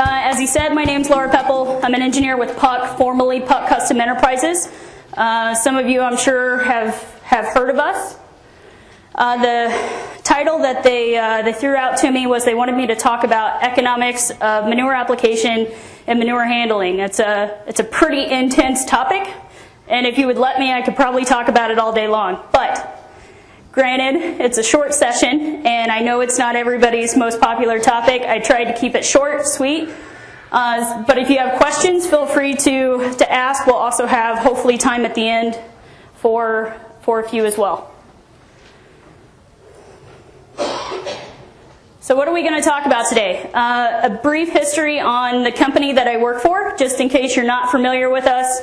Uh, as he said, my name's Laura Pepple. I'm an engineer with Puck, formerly Puck Custom Enterprises. Uh, some of you, I'm sure, have, have heard of us. Uh, the title that they, they threw out to me was they wanted me to talk about economics of manure application and manure handling. It's a, it's a pretty intense topic, and if you would let me, I could probably talk about it all day long. But Granted, it's a short session, and I know it's not everybody's most popular topic. I tried to keep it short, sweet. Uh, but if you have questions, feel free to, to ask. We'll also have, hopefully, time at the end for, for a few as well. So what are we going to talk about today? Uh, a brief history on the company that I work for, just in case you're not familiar with us.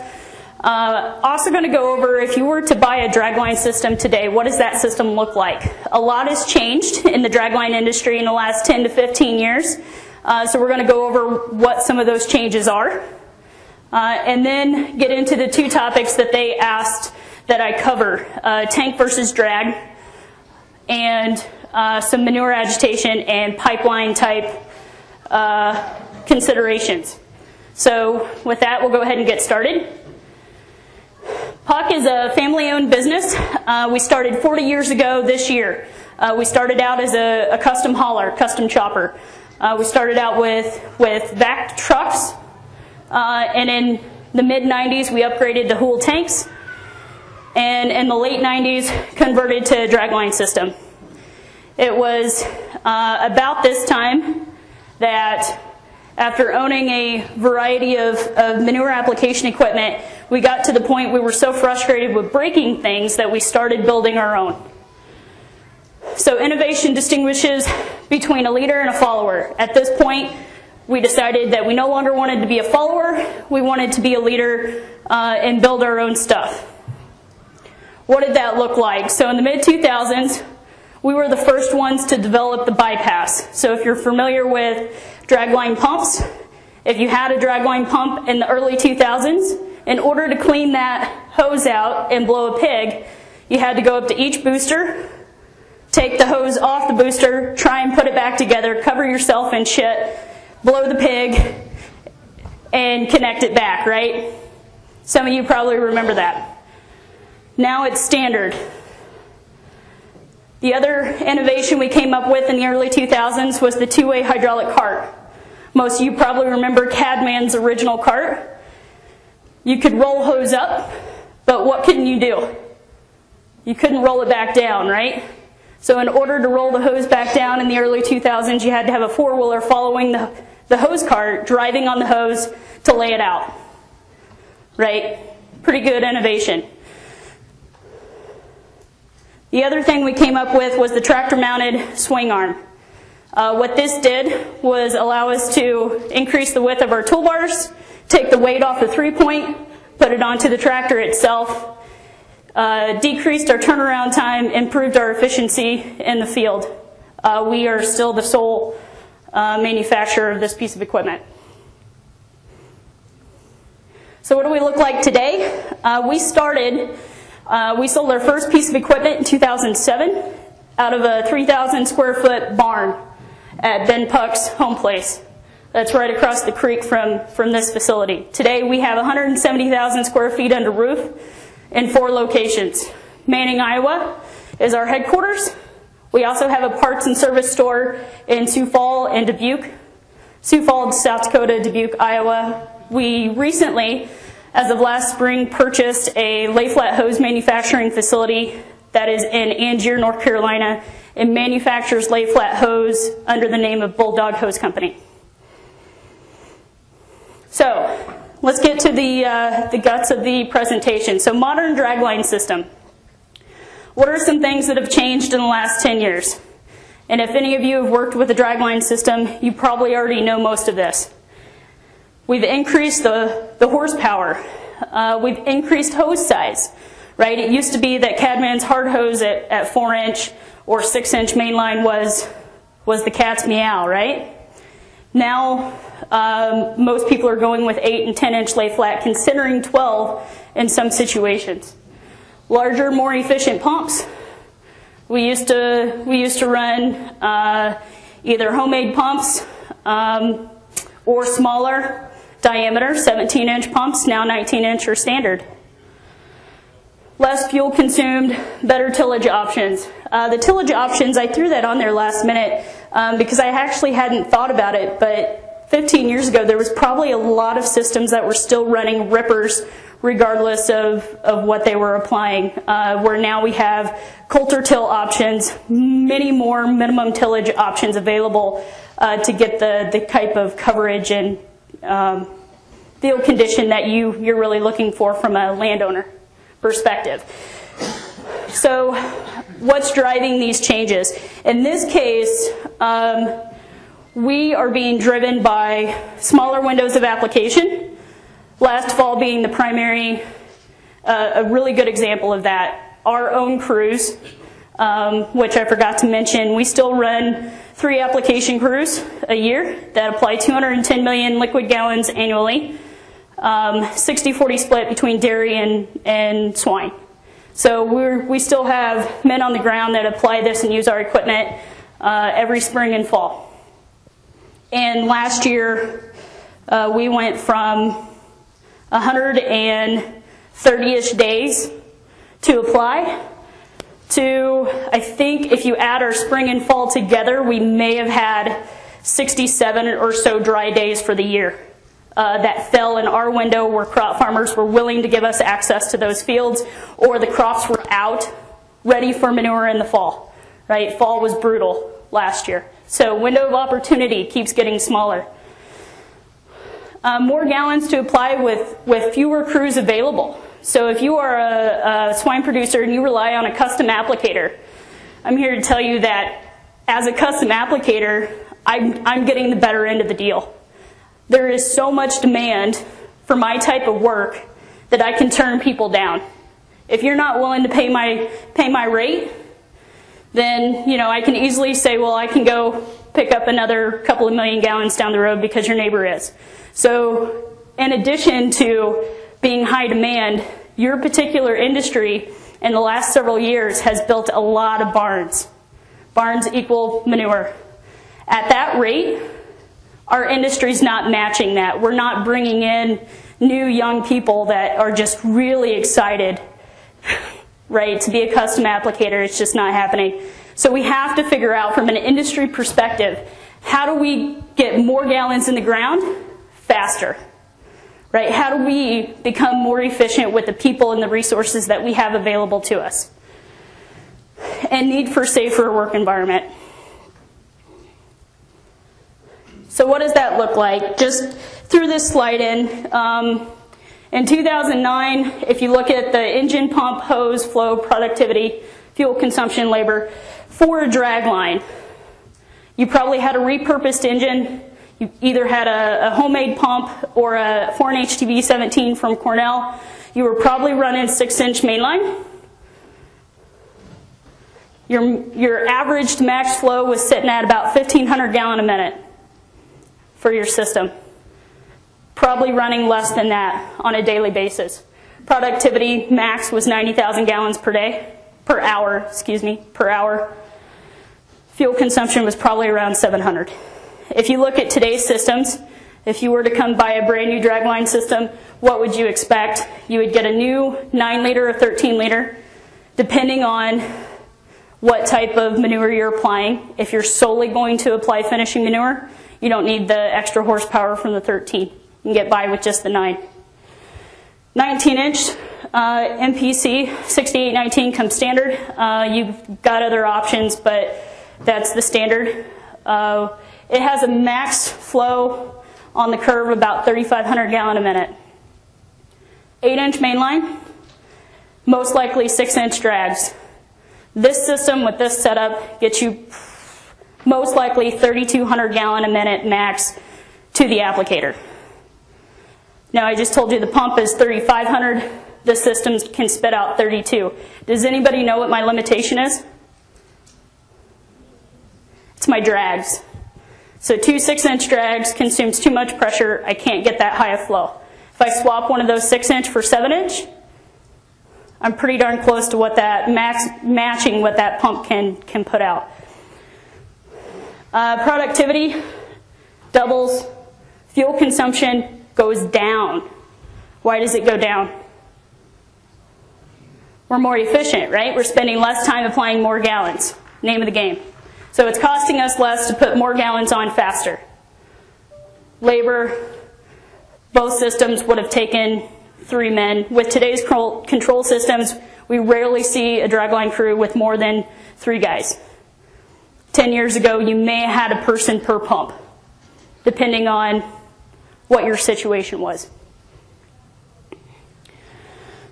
Uh, also going to go over if you were to buy a dragline system today, what does that system look like? A lot has changed in the dragline industry in the last 10 to 15 years. Uh, so we're going to go over what some of those changes are. Uh, and then get into the two topics that they asked that I cover, uh, tank versus drag, and uh, some manure agitation and pipeline type uh, considerations. So with that, we'll go ahead and get started. Puck is a family-owned business. Uh, we started 40 years ago this year. Uh, we started out as a, a custom hauler, custom chopper. Uh, we started out with, with vac trucks, uh, and in the mid-90s we upgraded to Houle tanks, and in the late 90s converted to a dragline system. It was uh, about this time that after owning a variety of, of, manure application equipment, we got to the point we were so frustrated with breaking things that we started building our own. So innovation distinguishes between a leader and a follower. At this point, we decided that we no longer wanted to be a follower, we wanted to be a leader uh, and build our own stuff. What did that look like? So in the mid-2000s, we were the first ones to develop the bypass. So if you're familiar with dragline pumps, if you had a dragline pump in the early 2000s, in order to clean that hose out and blow a pig, you had to go up to each booster, take the hose off the booster, try and put it back together, cover yourself in shit, blow the pig, and connect it back, right? Some of you probably remember that. Now it's standard. The other innovation we came up with in the early 2000s was the two-way hydraulic cart. Most of you probably remember Cadman's original cart. You could roll hose up, but what couldn't you do? You couldn't roll it back down, right? So in order to roll the hose back down in the early 2000s, you had to have a four-wheeler following the, the hose cart, driving on the hose to lay it out. Right? Pretty good innovation. The other thing we came up with was the tractor-mounted swing arm. Uh, what this did was allow us to increase the width of our toolbars, take the weight off the three-point, put it onto the tractor itself, uh, decreased our turnaround time, improved our efficiency in the field. Uh, we are still the sole uh, manufacturer of this piece of equipment. So what do we look like today? Uh, we started uh, we sold our first piece of equipment in 2007 out of a 3,000 square foot barn at Ben Puck's home place. That's right across the creek from, from this facility. Today we have 170,000 square feet under roof in four locations. Manning, Iowa is our headquarters. We also have a parts and service store in Sioux Falls and Dubuque. Sioux Falls, South Dakota, Dubuque, Iowa. We recently as of last spring, purchased a lay flat hose manufacturing facility that is in Angier, North Carolina, and manufactures lay flat hose under the name of Bulldog Hose Company. So, let's get to the, uh, the guts of the presentation. So, modern dragline system. What are some things that have changed in the last 10 years? And if any of you have worked with a dragline system, you probably already know most of this. We've increased the, the horsepower. Uh, we've increased hose size, right? It used to be that Cadman's hard hose at, at 4 inch or 6 inch mainline was, was the cat's meow, right? Now, um, most people are going with 8 and 10 inch lay flat, considering 12 in some situations. Larger, more efficient pumps. We used to, we used to run uh, either homemade pumps, um, or smaller diameter 17 inch pumps, now 19 inch are standard. Less fuel consumed, better tillage options. Uh, the tillage options, I threw that on there last minute um, because I actually hadn't thought about it, but 15 years ago there was probably a lot of systems that were still running rippers regardless of, of what they were applying. Uh, where now we have coulter till options, many more minimum tillage options available uh, to get the, the type of coverage and um, field condition that you, you're really looking for from a landowner perspective. So what's driving these changes? In this case, um, we are being driven by smaller windows of application. Last fall being the primary, uh, a really good example of that. Our own crews, um, which I forgot to mention, we still run three application crews a year that apply 210 million liquid gallons annually. 60-40 um, split between dairy and, and swine. So we we still have men on the ground that apply this and use our equipment uh, every spring and fall. And last year, uh, we went from 130-ish days to apply to, I think if you add our spring and fall together, we may have had 67 or so dry days for the year uh, that fell in our window where crop farmers were willing to give us access to those fields or the crops were out ready for manure in the fall. Right? Fall was brutal last year. So window of opportunity keeps getting smaller. Uh, more gallons to apply with, with fewer crews available. So if you are a, a swine producer and you rely on a custom applicator, I'm here to tell you that as a custom applicator, I'm, I'm getting the better end of the deal. There is so much demand for my type of work that I can turn people down. If you're not willing to pay my, pay my rate, then you know I can easily say, well, I can go pick up another couple of million gallons down the road because your neighbor is. So in addition to being high demand, your particular industry in the last several years has built a lot of barns. Barns equal manure. At that rate, our industry's not matching that. We're not bringing in new young people that are just really excited, right, to be a custom applicator. It's just not happening. So we have to figure out from an industry perspective, how do we get more gallons in the ground faster? Right? How do we become more efficient with the people and the resources that we have available to us? And need for safer work environment. So what does that look like? Just threw this slide in. Um, in 2009, if you look at the engine, pump, hose, flow, productivity, fuel consumption, labor, for a drag line, you probably had a repurposed engine. You either had a, a homemade pump or a foreign HTV 17 from Cornell. You were probably running 6-inch mainline. Your, your averaged max flow was sitting at about 1,500 gallon a minute for your system. Probably running less than that on a daily basis. Productivity max was 90,000 gallons per day, per hour, excuse me, per hour. Fuel consumption was probably around 700. If you look at today's systems, if you were to come buy a brand new dragline system, what would you expect? You would get a new 9 liter or 13 liter, depending on what type of manure you're applying. If you're solely going to apply finishing manure, you don't need the extra horsepower from the 13. You can get by with just the 9. 19 inch uh, MPC 6819 comes standard. Uh, you've got other options, but that's the standard. Uh, it has a max flow on the curve about 3,500 gallon a minute. 8 inch mainline, most likely 6 inch drags. This system with this setup gets you most likely 3,200 gallon a minute max to the applicator. Now I just told you the pump is 3,500. The system can spit out 32. Does anybody know what my limitation is? It's my drags. So two 6-inch drags consumes too much pressure. I can't get that high a flow. If I swap one of those 6-inch for 7-inch, I'm pretty darn close to what that max matching what that pump can can put out. Uh, productivity doubles, Fuel consumption goes down. Why does it go down? We're more efficient, right? We're spending less time applying more gallons. Name of the game. So it's costing us less to put more gallons on faster. Labor, both systems would have taken three men. With today's control systems, we rarely see a dragline crew with more than three guys. Ten years ago, you may have had a person per pump, depending on what your situation was.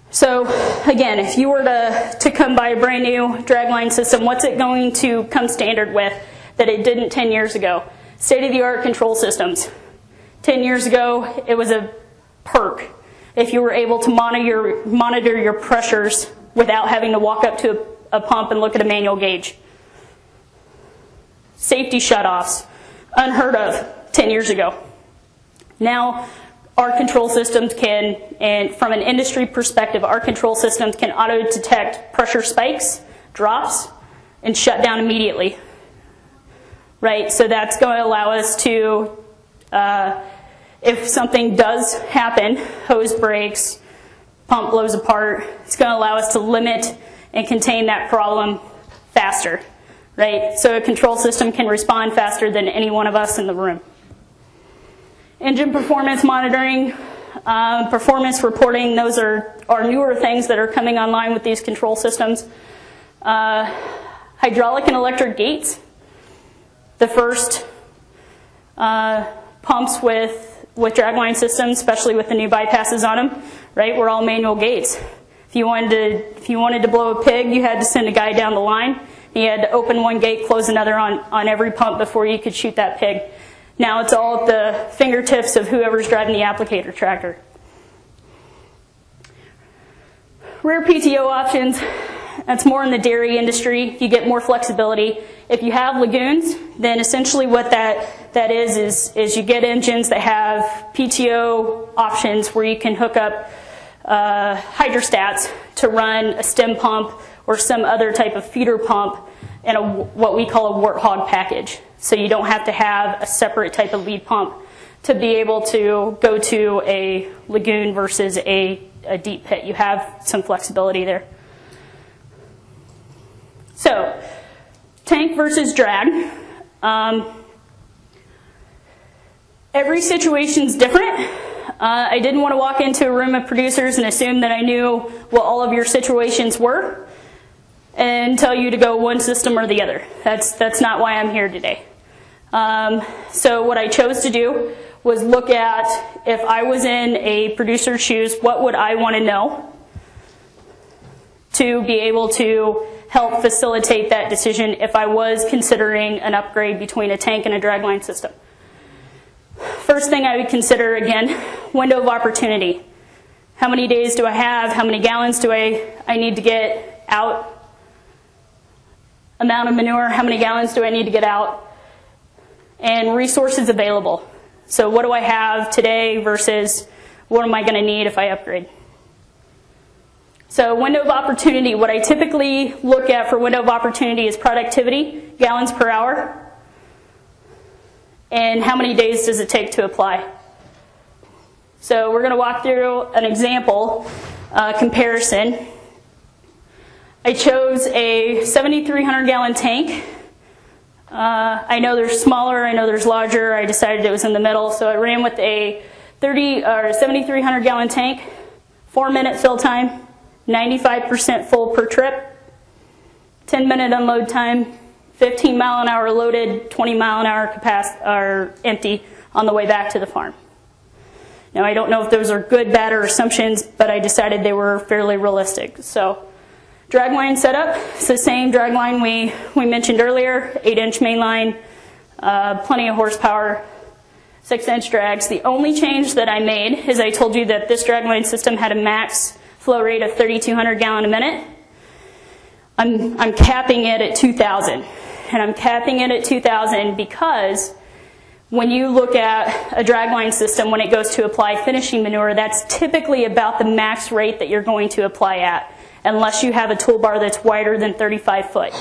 So again, if you were to, to come buy a brand new dragline system, what's it going to come standard with that it didn't 10 years ago? State-of-the-art control systems. 10 years ago, it was a perk if you were able to monitor your, monitor your pressures without having to walk up to a, a pump and look at a manual gauge. Safety shutoffs, unheard of 10 years ago. Now, our control systems can, and from an industry perspective, our control systems can auto detect pressure spikes, drops, and shut down immediately. Right? So that's going to allow us to, uh, if something does happen, hose breaks, pump blows apart, it's going to allow us to limit and contain that problem faster. Right? So a control system can respond faster than any one of us in the room engine performance monitoring, uh, performance reporting, those are, are newer things that are coming online with these control systems. Uh, hydraulic and electric gates, the first uh, pumps with, with dragline systems, especially with the new bypasses on them, right, were all manual gates. If you wanted to, if you wanted to blow a pig, you had to send a guy down the line. You had to open one gate, close another on, on every pump before you could shoot that pig. Now it's all at the fingertips of whoever's driving the applicator tractor. Rear PTO options, that's more in the dairy industry. You get more flexibility. If you have lagoons, then essentially what that, that is, is, is you get engines that have PTO options where you can hook up uh, hydrostats to run a stem pump or some other type of feeder pump in a, what we call a warthog package. So you don't have to have a separate type of lead pump to be able to go to a lagoon versus a, a deep pit. You have some flexibility there. So, tank versus drag. Um, every situation is different. Uh, I didn't want to walk into a room of producers and assume that I knew what all of your situations were and tell you to go one system or the other. That's, that's not why I'm here today. Um, so what I chose to do was look at if I was in a producer's shoes, what would I want to know to be able to help facilitate that decision if I was considering an upgrade between a tank and a dragline system. First thing I would consider again, window of opportunity. How many days do I have? How many gallons do I, I need to get out? Amount of manure, how many gallons do I need to get out? and resources available. So what do I have today versus what am I going to need if I upgrade? So window of opportunity, what I typically look at for window of opportunity is productivity, gallons per hour, and how many days does it take to apply. So we're going to walk through an example uh, comparison. I chose a 7,300 gallon tank uh, I know there's smaller, I know there's larger. I decided it was in the middle, so I ran with a 30 or 7,300 gallon tank, four minute fill time, 95% full per trip, 10 minute unload time, 15 mile an hour loaded, 20 mile an hour capacity or empty on the way back to the farm. Now I don't know if those are good, bad, or assumptions, but I decided they were fairly realistic. So Dragline setup, it's the same dragline we, we mentioned earlier, 8 inch mainline, uh, plenty of horsepower, 6 inch drags. The only change that I made is I told you that this dragline system had a max flow rate of 3,200 gallon a minute. I'm, I'm capping it at 2,000. And I'm capping it at 2,000 because when you look at a dragline system when it goes to apply finishing manure, that's typically about the max rate that you're going to apply at unless you have a toolbar that's wider than 35 foot.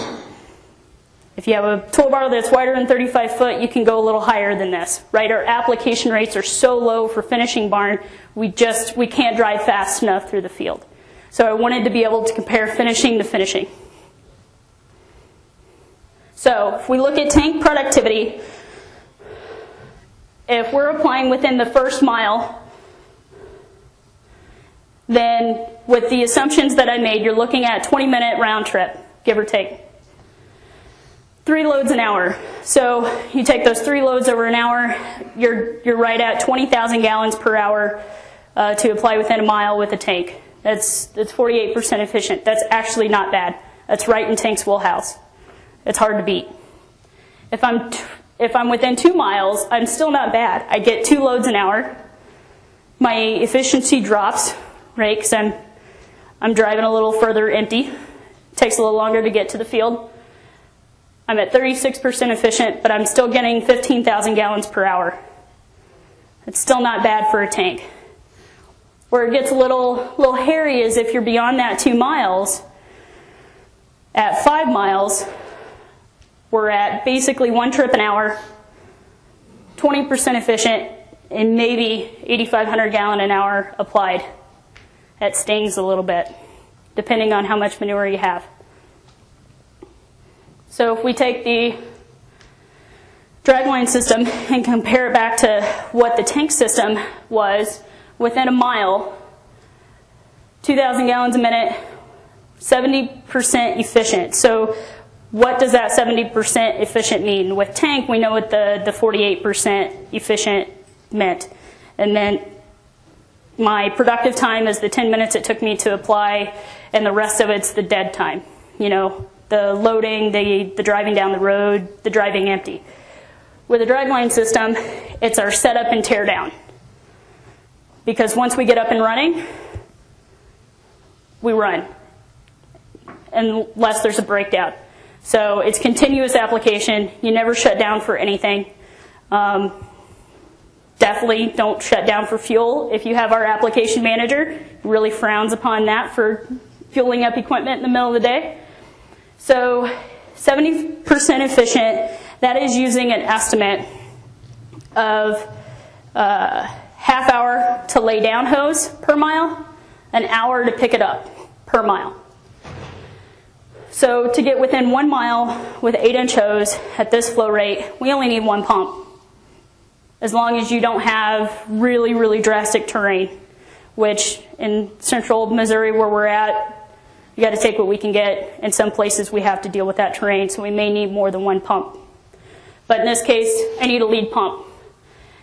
If you have a toolbar that's wider than 35 foot, you can go a little higher than this, right? Our application rates are so low for finishing barn, we just, we can't drive fast enough through the field. So I wanted to be able to compare finishing to finishing. So if we look at tank productivity, if we're applying within the first mile, then with the assumptions that I made, you're looking at 20 minute round trip, give or take. Three loads an hour. So you take those three loads over an hour, you're, you're right at 20,000 gallons per hour uh, to apply within a mile with a tank. That's, that's 48% efficient. That's actually not bad. That's right in tank's wheelhouse. It's hard to beat. If I'm, if I'm within two miles, I'm still not bad. I get two loads an hour. My efficiency drops, right, because I'm, I'm driving a little further empty. Takes a little longer to get to the field. I'm at 36% efficient, but I'm still getting 15,000 gallons per hour. It's still not bad for a tank. Where it gets a little, little hairy is if you're beyond that two miles. At five miles, we're at basically one trip an hour, 20% efficient, and maybe 8,500 gallon an hour applied. That stings a little bit, depending on how much manure you have. So if we take the dragline system and compare it back to what the tank system was within a mile, 2,000 gallons a minute, 70% efficient. So what does that 70% efficient mean? With tank, we know what the, the 48% efficient meant. And then my productive time is the 10 minutes it took me to apply, and the rest of it's the dead time. You know, the loading, the, the driving down the road, the driving empty. With a dragline system, it's our setup and tear down. Because once we get up and running, we run, unless there's a breakdown. So it's continuous application. You never shut down for anything. Um, definitely don't shut down for fuel. If you have our application manager, really frowns upon that for fueling up equipment in the middle of the day. So 70% efficient, that is using an estimate of uh, half hour to lay down hose per mile, an hour to pick it up per mile. So to get within one mile with 8 inch hose at this flow rate, we only need one pump. As long as you don't have really, really drastic terrain, which in central Missouri where we're at, you got to take what we can get. In some places, we have to deal with that terrain, so we may need more than one pump. But in this case, I need a lead pump.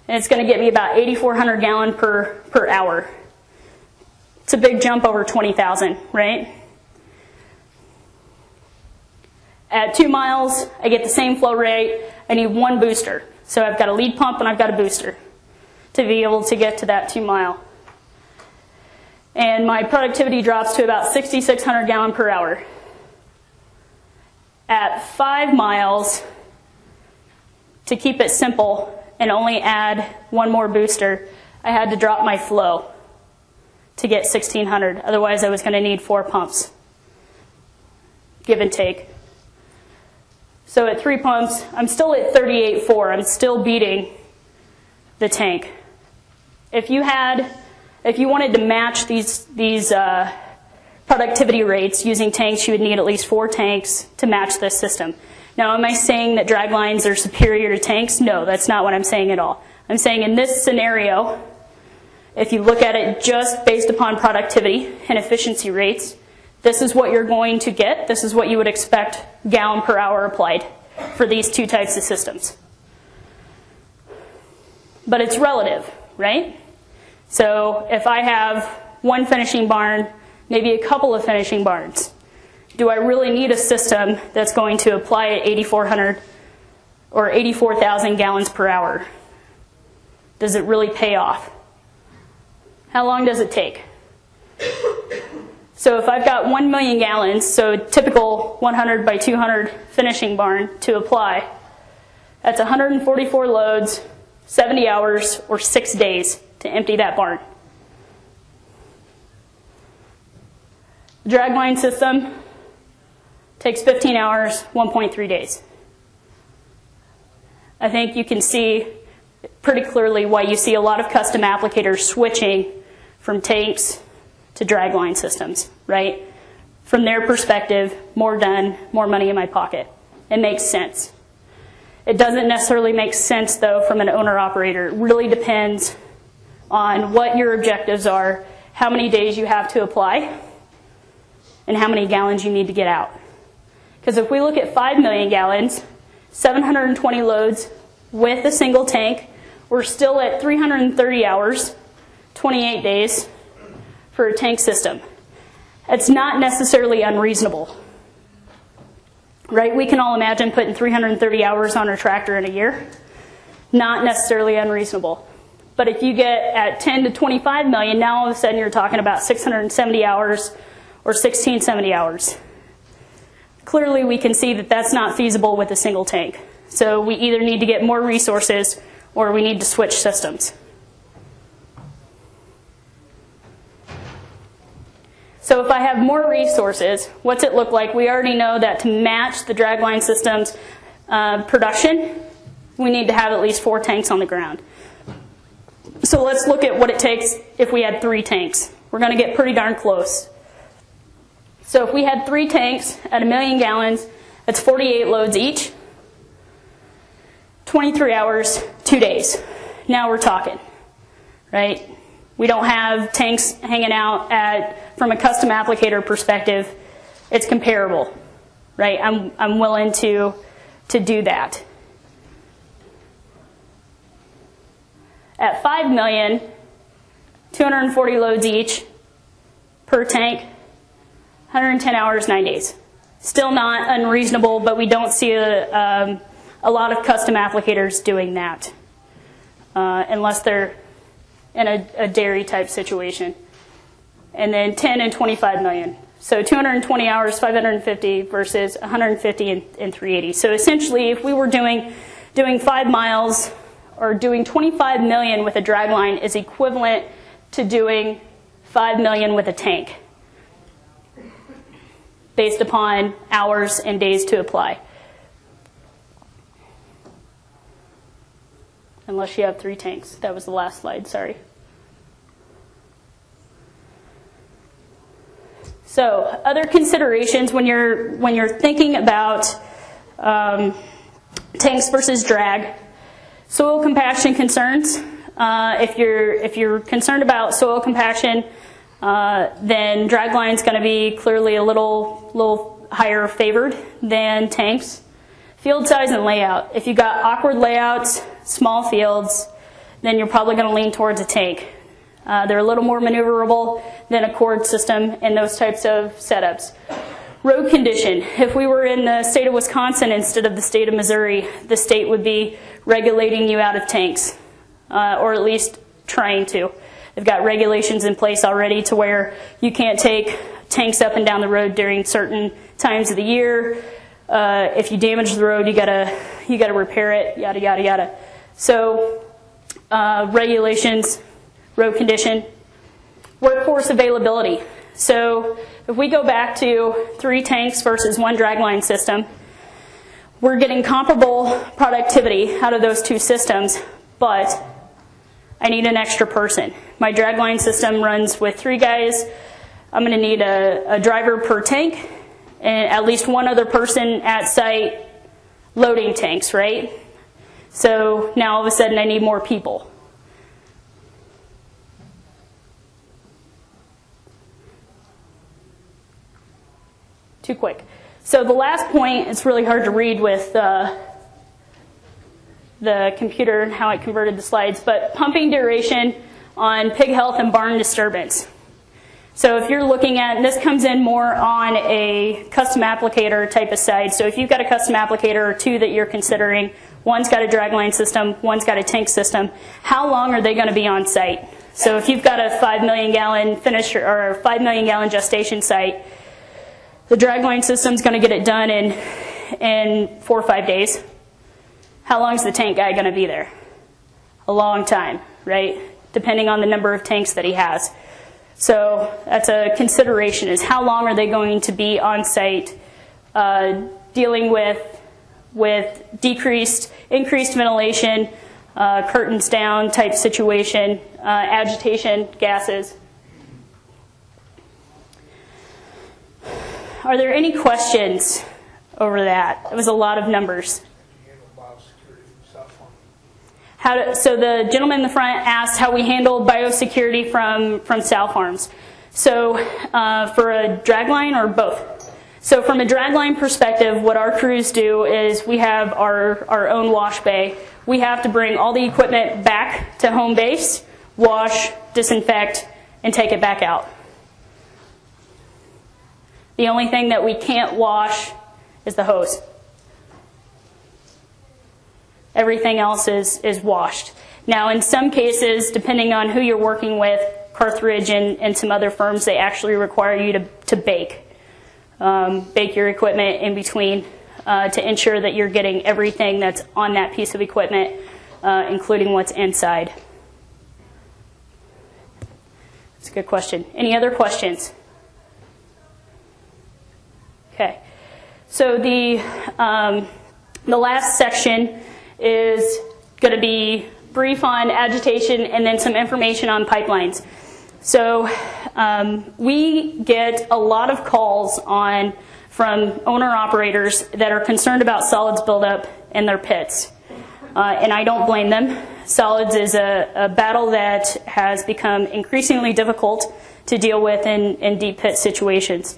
And it's going to get me about 8,400 gallon per, per hour. It's a big jump over 20,000, right? At two miles, I get the same flow rate. I need one booster. So I've got a lead pump and I've got a booster to be able to get to that two mile and my productivity drops to about 6,600 gallon per hour. At five miles, to keep it simple and only add one more booster, I had to drop my flow to get 1600. Otherwise, I was going to need four pumps, give and take. So at three pumps, I'm still at 38.4. I'm still beating the tank. If you had if you wanted to match these, these uh, productivity rates using tanks, you would need at least four tanks to match this system. Now, am I saying that drag lines are superior to tanks? No, that's not what I'm saying at all. I'm saying in this scenario, if you look at it just based upon productivity and efficiency rates, this is what you're going to get. This is what you would expect gallon per hour applied for these two types of systems. But it's relative, right? So if I have one finishing barn, maybe a couple of finishing barns, do I really need a system that's going to apply at 8,400 or 84,000 gallons per hour? Does it really pay off? How long does it take? So if I've got 1 million gallons, so typical 100 by 200 finishing barn to apply, that's 144 loads, 70 hours, or 6 days to empty that barn. The dragline system takes 15 hours, 1.3 days. I think you can see pretty clearly why you see a lot of custom applicators switching from tanks to dragline systems, right? From their perspective, more done, more money in my pocket. It makes sense. It doesn't necessarily make sense though from an owner operator. It really depends on what your objectives are, how many days you have to apply, and how many gallons you need to get out. Because if we look at 5 million gallons, 720 loads with a single tank, we're still at 330 hours, 28 days for a tank system. It's not necessarily unreasonable. Right? We can all imagine putting 330 hours on a tractor in a year. Not necessarily unreasonable. But if you get at 10 to 25 million, now all of a sudden you're talking about 670 hours or 1670 hours. Clearly we can see that that's not feasible with a single tank. So we either need to get more resources or we need to switch systems. So if I have more resources, what's it look like? We already know that to match the dragline system's uh, production, we need to have at least four tanks on the ground. So let's look at what it takes if we had three tanks. We're going to get pretty darn close. So if we had three tanks at a million gallons, that's 48 loads each. 23 hours, two days. Now we're talking, right? We don't have tanks hanging out at, from a custom applicator perspective, it's comparable, right? I'm, I'm willing to, to do that. At 5 million, 240 loads each per tank, 110 hours, 9 days. Still not unreasonable, but we don't see a, um, a lot of custom applicators doing that uh, unless they're in a, a, dairy type situation. And then 10 and 25 million. So 220 hours, 550 versus 150 and, and 380. So essentially, if we were doing, doing five miles or doing 25 million with a dragline is equivalent to doing 5 million with a tank based upon hours and days to apply. Unless you have three tanks. That was the last slide, sorry. So, other considerations when you're when you're thinking about um, tanks versus drag, soil compaction concerns. Uh, if you're if you're concerned about soil compaction, uh, then dragline is going to be clearly a little, little higher favored than tanks. Field size and layout. If you've got awkward layouts, small fields, then you're probably going to lean towards a tank. Uh, they're a little more maneuverable than a cord system in those types of setups. Road condition. If we were in the state of Wisconsin instead of the state of Missouri, the state would be regulating you out of tanks, uh, or at least trying to. They've got regulations in place already to where you can't take tanks up and down the road during certain times of the year. Uh, if you damage the road, you gotta you gotta repair it. Yada yada yada. So uh, regulations, road condition, workforce availability. So if we go back to three tanks versus one dragline system, we're getting comparable productivity out of those two systems, but I need an extra person. My dragline system runs with three guys. I'm going to need a, a driver per tank and at least one other person at site loading tanks, right? So now all of a sudden I need more people. Too quick. So the last point, it's really hard to read with uh, the computer and how it converted the slides, but pumping duration on pig health and barn disturbance. So if you're looking at, this comes in more on a custom applicator type of side. So if you've got a custom applicator or two that you're considering, one's got a dragline system, one's got a tank system, how long are they going to be on site? So if you've got a 5 million gallon finish or 5 million gallon gestation site, the dragline system's going to get it done in, in four or five days. How long is the tank guy going to be there? A long time, right? Depending on the number of tanks that he has. So that's a consideration is how long are they going to be on site uh, dealing with with decreased, increased ventilation, uh, curtains down type situation, uh, agitation, gases. Are there any questions over that? It was a lot of numbers. How to, so the gentleman in the front asked how we handle biosecurity from, from sow farms. So uh, for a dragline or both? So from a dragline perspective, what our crews do is we have our, our own wash bay. We have to bring all the equipment back to home base, wash, disinfect, and take it back out. The only thing that we can't wash is the hose. Everything else is, is washed. Now, in some cases, depending on who you're working with, Carthage and, and some other firms, they actually require you to, to bake. Um, bake your equipment in between uh, to ensure that you're getting everything that's on that piece of equipment, uh, including what's inside. That's a good question. Any other questions? Okay. So the, um, the last section is going to be brief on agitation and then some information on pipelines. So um, we get a lot of calls on from owner operators that are concerned about solids buildup in their pits. Uh, and I don't blame them. Solids is a, a, battle that has become increasingly difficult to deal with in, in deep pit situations.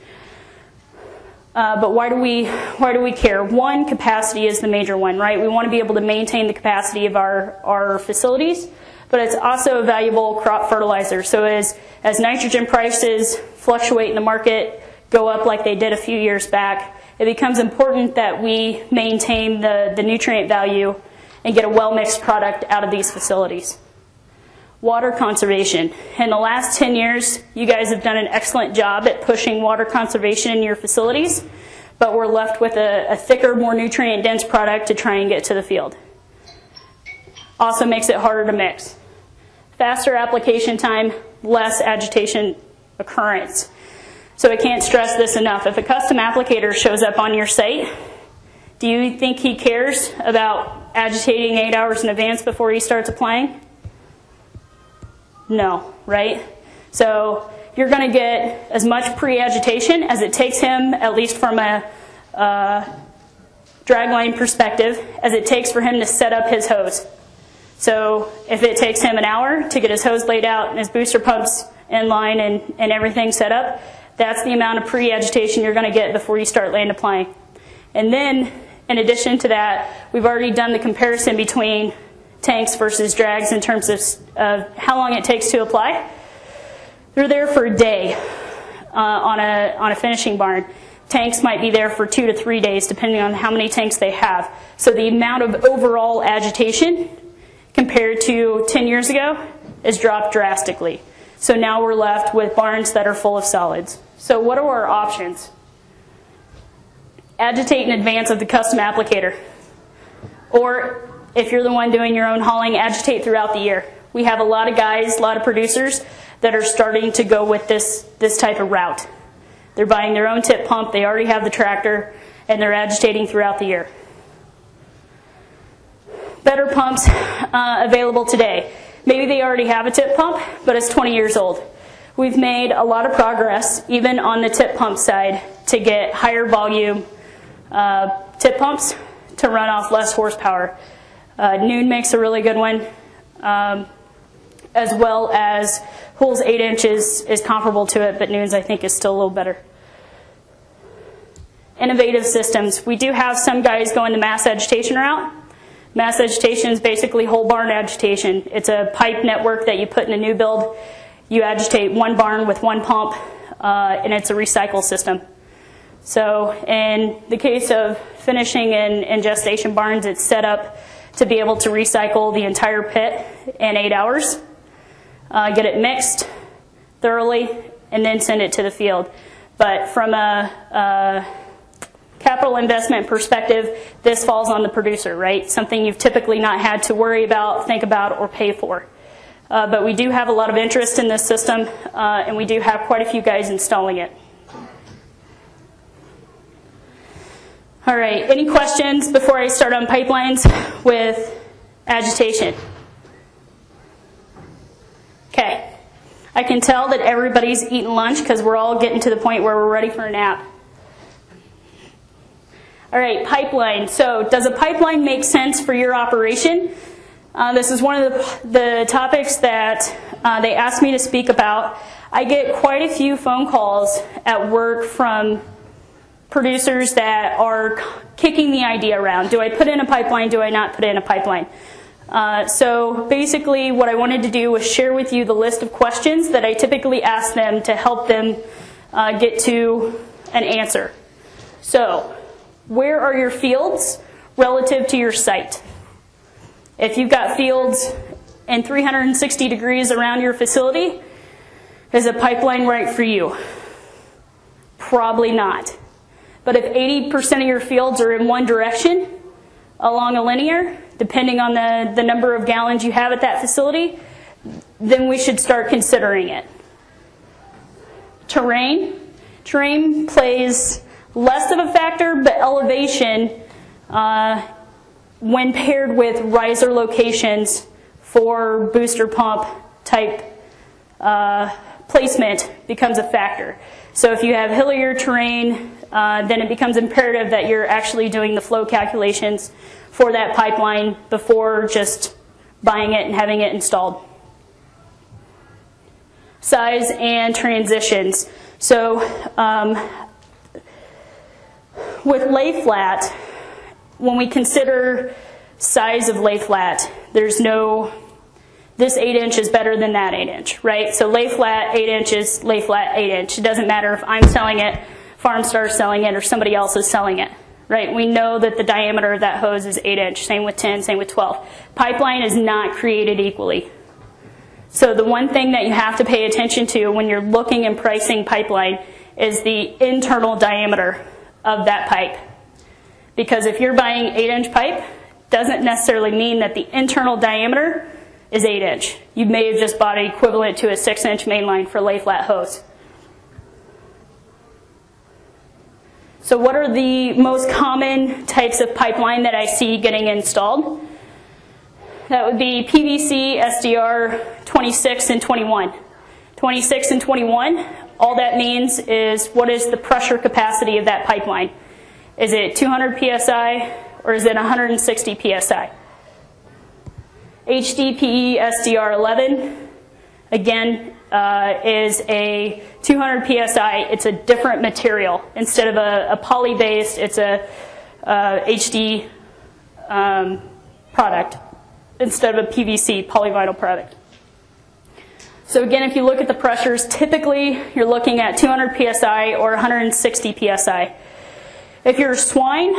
Uh, but why do we why do we care? One, capacity is the major one, right? We want to be able to maintain the capacity of our, our facilities but it's also a valuable crop fertilizer. So as, as nitrogen prices fluctuate in the market, go up like they did a few years back, it becomes important that we maintain the, the nutrient value and get a well-mixed product out of these facilities. Water conservation. In the last 10 years, you guys have done an excellent job at pushing water conservation in your facilities, but we're left with a, a thicker, more nutrient-dense product to try and get to the field. Also makes it harder to mix faster application time, less agitation occurrence. So I can't stress this enough. If a custom applicator shows up on your site, do you think he cares about agitating eight hours in advance before he starts applying? No, right? So you're going to get as much pre-agitation as it takes him, at least from a uh, dragline perspective, as it takes for him to set up his hose. So if it takes him an hour to get his hose laid out and his booster pumps in line and, and everything set up, that's the amount of pre-agitation you're going to get before you start land applying. And then, in addition to that, we've already done the comparison between tanks versus drags in terms of uh, how long it takes to apply. They're there for a day uh, on, a, on a finishing barn. Tanks might be there for two to three days, depending on how many tanks they have. So the amount of overall agitation compared to 10 years ago has dropped drastically. So now we're left with barns that are full of solids. So what are our options? Agitate in advance of the custom applicator. Or if you're the one doing your own hauling, agitate throughout the year. We have a lot of guys, a lot of producers that are starting to go with this, this type of route. They're buying their own tip pump, they already have the tractor, and they're agitating throughout the year better pumps uh, available today. Maybe they already have a tip pump, but it's 20 years old. We've made a lot of progress, even on the tip pump side, to get higher volume uh, tip pumps to run off less horsepower. Uh, Nuhn makes a really good one, um, as well as Houle's 8 inches is comparable to it, but Nuhn's I think is still a little better. Innovative systems. We do have some guys going the mass agitation route. Mass agitation is basically whole barn agitation. It's a pipe network that you put in a new build. You agitate one barn with one pump, uh, and it's a recycle system. So in the case of finishing and, and gestation barns, it's set up to be able to recycle the entire pit in eight hours, uh, get it mixed thoroughly, and then send it to the field. But from a, a capital investment perspective, this falls on the producer, right? Something you've typically not had to worry about, think about, or pay for. Uh, but we do have a lot of interest in this system, uh, and we do have quite a few guys installing it. All right, any questions before I start on pipelines with agitation? Okay. I can tell that everybody's eating lunch because we're all getting to the point where we're ready for a nap. All right, pipeline. So, does a pipeline make sense for your operation? Uh, this is one of the, the topics that uh, they asked me to speak about. I get quite a few phone calls at work from producers that are kicking the idea around. Do I put in a pipeline? Do I not put in a pipeline? Uh, so basically what I wanted to do was share with you the list of questions that I typically ask them to help them uh, get to an answer. So where are your fields relative to your site? If you've got fields in 360 degrees around your facility, is a pipeline right for you? Probably not. But if 80% of your fields are in one direction along a linear, depending on the, the number of gallons you have at that facility, then we should start considering it. Terrain. Terrain plays less of a factor, but elevation, uh, when paired with riser locations for booster pump type uh, placement, becomes a factor. So if you have hillier terrain, uh, then it becomes imperative that you're actually doing the flow calculations for that pipeline before just buying it and having it installed. Size and transitions. So um, with lay flat, when we consider size of lay flat, there's no, this 8 inch is better than that 8 inch, right? So lay flat, 8 inches, lay flat, 8 inch. It doesn't matter if I'm selling it, FarmStar is selling it, or somebody else is selling it right? We know that the diameter of that hose is 8 inch, same with 10, same with 12. Pipeline is not created equally. So the one thing that you have to pay attention to when you're looking and pricing pipeline is the internal diameter of that pipe. Because if you're buying 8 inch pipe, doesn't necessarily mean that the internal diameter is 8 inch. You may have just bought equivalent to a 6 inch mainline for lay flat hose. So what are the most common types of pipeline that I see getting installed? That would be PVC, SDR 26 and 21. 26 and 21, all that means is what is the pressure capacity of that pipeline? Is it 200 psi or is it 160 psi? HDPE SDR 11, again, uh, is a 200 psi. It's a different material. Instead of a, a poly based, it's a uh, HD um, product instead of a PVC polyvinyl product. So again, if you look at the pressures, typically you're looking at 200 psi or 160 psi. If you're swine,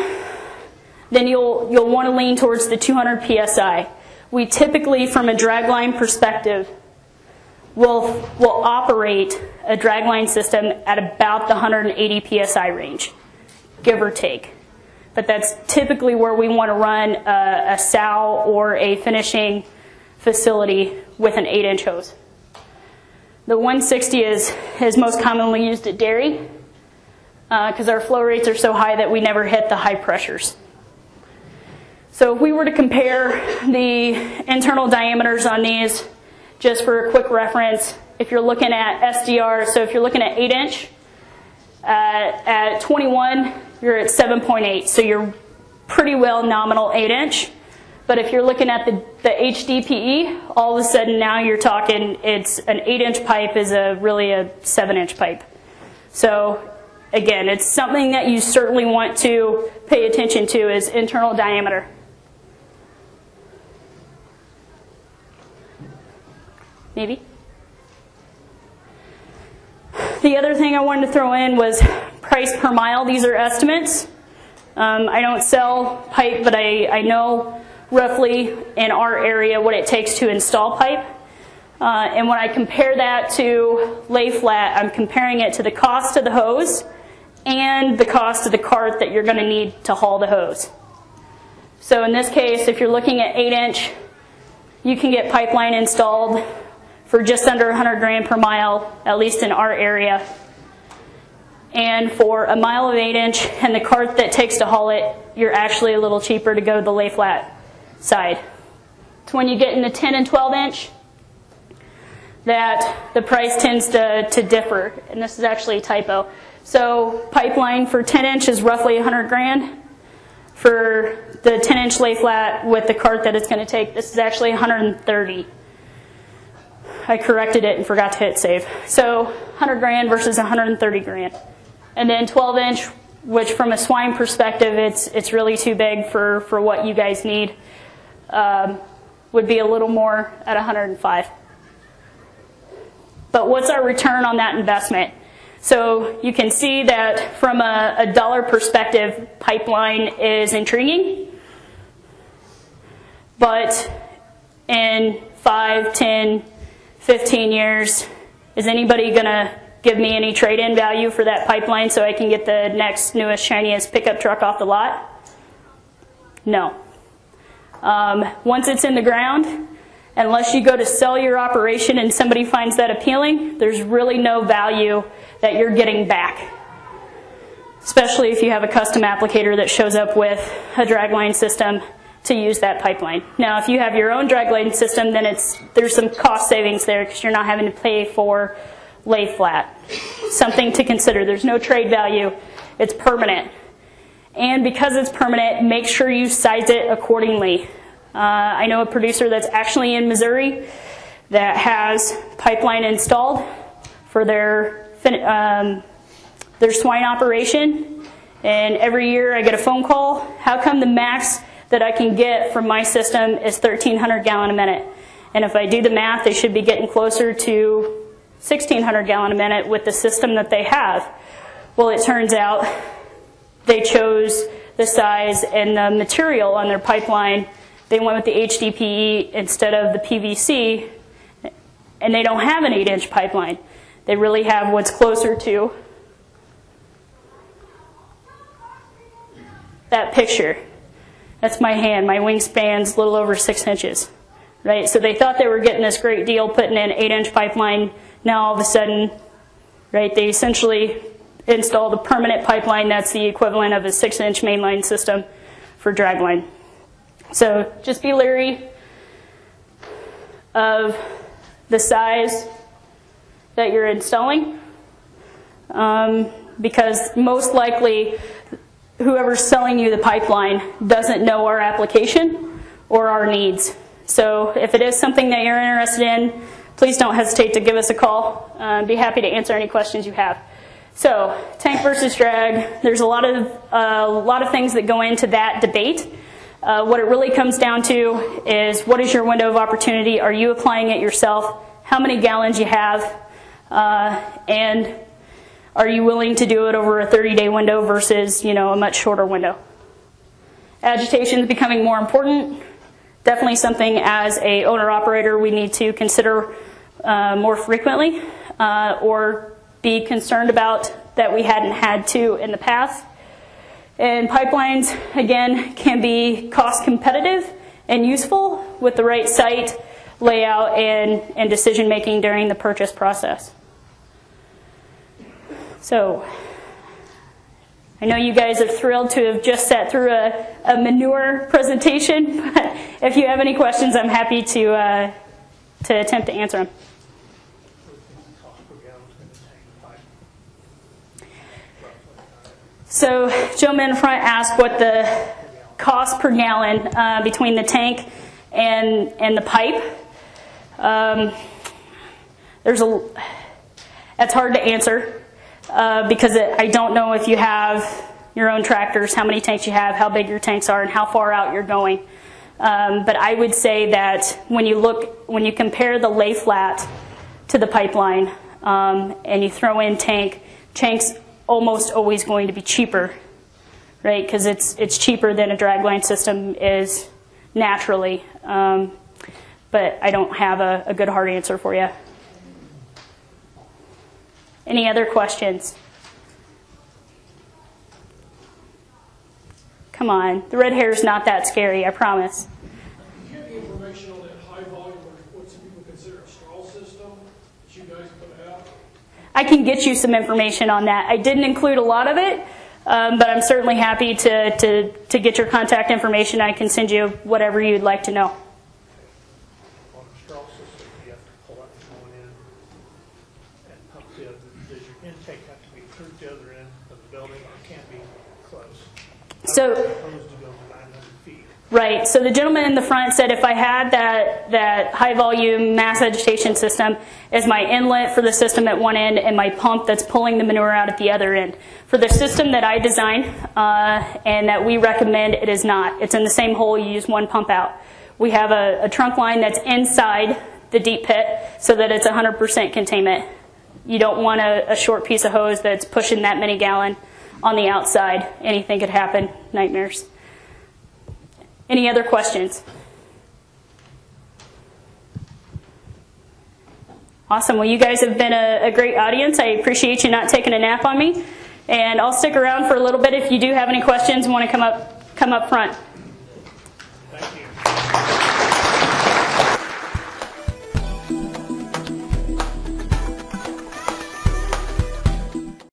then you'll you'll want to lean towards the 200 psi. We typically, from a dragline perspective, will, will operate a dragline system at about the 180 psi range, give or take. But that's typically where we want to run a, a sow or a finishing facility with an 8 inch hose. The 160 is, is most commonly used at dairy because uh, our flow rates are so high that we never hit the high pressures. So if we were to compare the internal diameters on these just for a quick reference, if you're looking at SDR, so if you're looking at 8 inch, uh, at 21, you're at 7.8, so you're pretty well nominal 8 inch. But if you're looking at the, the HDPE, all of a sudden now you're talking it's an 8 inch pipe is a really a 7 inch pipe. So again, it's something that you certainly want to pay attention to is internal diameter. Maybe? The other thing I wanted to throw in was price per mile. These are estimates. Um, I don't sell pipe, but I, I know roughly in our area what it takes to install pipe. Uh, and when I compare that to lay flat, I'm comparing it to the cost of the hose and the cost of the cart that you're going to need to haul the hose. So in this case, if you're looking at 8 inch, you can get pipeline installed for just under 100 grand per mile, at least in our area. And for a mile of 8 inch and the cart that takes to haul it, you're actually a little cheaper to go the lay flat side. It's when you get into 10 and 12 inch that the price tends to, to differ. And this is actually a typo. So pipeline for 10 inch is roughly 100 grand. For the 10 inch lay flat with the cart that it's going to take, this is actually 130. I corrected it and forgot to hit save. So 100 grand versus 130 grand. And then 12 inch, which from a swine perspective, it's, it's really too big for, for what you guys need, um, would be a little more at 105. But what's our return on that investment? So you can see that from a, a dollar perspective, pipeline is intriguing. But in 5, 10, 15 years, is anybody going to give me any trade-in value for that pipeline so I can get the next newest, shiniest pickup truck off the lot? No. Um, once it's in the ground, unless you go to sell your operation and somebody finds that appealing, there's really no value that you're getting back. Especially if you have a custom applicator that shows up with a dragline system to use that pipeline. Now, if you have your own dragline system, then it's there's some cost savings there because you're not having to pay for lay flat. Something to consider. There's no trade value. It's permanent. And because it's permanent, make sure you size it accordingly. Uh, I know a producer that's actually in Missouri that has pipeline installed for their um, their swine operation, and every year I get a phone call. How come the max that I can get from my system is 1,300 gallon a minute? And if I do the math, they should be getting closer to 1,600 gallon a minute with the system that they have. Well, it turns out they chose the size and the material on their pipeline they went with the HDPE instead of the PVC, and they don't have an 8 inch pipeline. They really have what's closer to that picture. That's my hand. My wingspan's a little over 6 inches. Right? So they thought they were getting this great deal putting in 8 inch pipeline. Now all of a sudden, right, they essentially installed a permanent pipeline that's the equivalent of a 6 inch mainline system for dragline. So just be leery of the size that you're installing um, because most likely whoever's selling you the pipeline doesn't know our application or our needs. So if it is something that you're interested in, please don't hesitate to give us a call. Uh, be happy to answer any questions you have. So tank versus drag, there's a lot of, uh, lot of things that go into that debate. Uh, what it really comes down to is what is your window of opportunity? Are you applying it yourself? How many gallons you have? Uh, and are you willing to do it over a 30-day window versus you know a much shorter window? Agitation is becoming more important. Definitely something as a owner-operator we need to consider uh, more frequently uh, or be concerned about that we hadn't had to in the past. And pipelines, again, can be cost competitive and useful with the right site, layout, and, and decision making during the purchase process. So, I know you guys are thrilled to have just sat through a, a manure presentation, but if you have any questions, I'm happy to, uh, to attempt to answer them. So Joe in asked what the cost per gallon uh, between the tank and, and the pipe. Um, there's a, that's hard to answer uh, because it, I don't know if you have your own tractors, how many tanks you have, how big your tanks are, and how far out you're going. Um, but I would say that when you look, when you compare the lay flat to the pipeline, um, and you throw in tank, tanks almost always going to be cheaper, right? Because it's it's cheaper than a dragline system is naturally. Um, but I don't have a, a good hard answer for you. Any other questions? Come on, the red hair is not that scary, I promise. I can get you some information on that. I didn't include a lot of it, um, but I'm certainly happy to, to, to get your contact information. I can send you whatever you'd like to know. On the straw system, you have to pull up going in and pump the other, does your intake have to be through the other end of the building or can be close? So- Opposed to going nine hundred feet. Right. So the gentleman in the front said if I had that, that high volume mass agitation system as my inlet for the system at one end and my pump that's pulling the manure out at the other end. For the system that I designed uh, and that we recommend, it is not. It's in the same hole. You use one pump out. We have a, a trunk line that's inside the deep pit so that it's 100% containment. You don't want a, a short piece of hose that's pushing that many gallon on the outside. Anything could happen. Nightmares. Any other questions? Awesome. Well, you guys have been a, a, great audience. I appreciate you not taking a nap on me. And I'll stick around for a little bit if you do have any questions and want to come up, come up front.